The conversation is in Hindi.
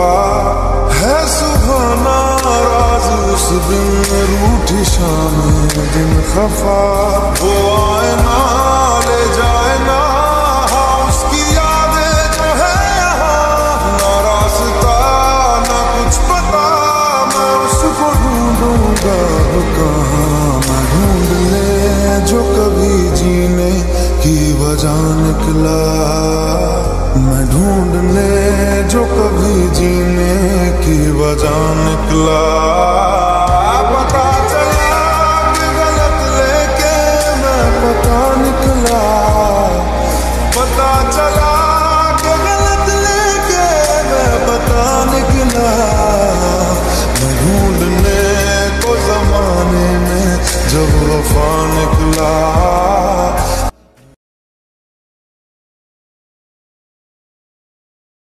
वफा है सुहाना राज उस दिन रूठ शाम, दिन खफा। वो आए ना, ले जाए ना उसकी यादें है यहाँ। कुछ पता, मैं उसको ढूंढूँगा कहाँ मैं ढूंढ ले जो कभी जीने की वजह निकला। ढूँढने जो कभी जीने की वजह निकला।